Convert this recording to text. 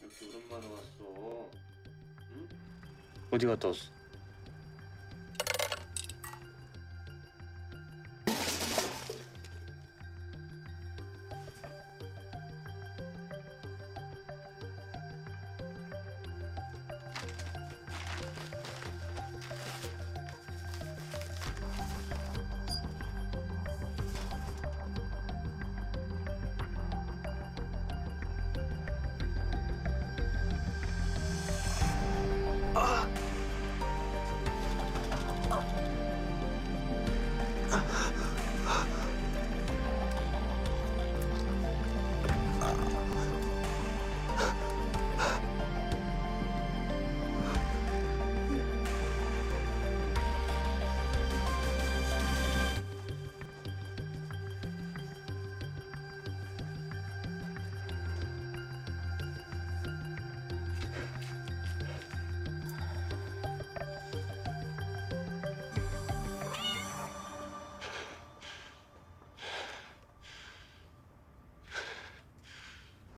이렇게 오랜만에 왔어. 응? 어디 갔다 왔어?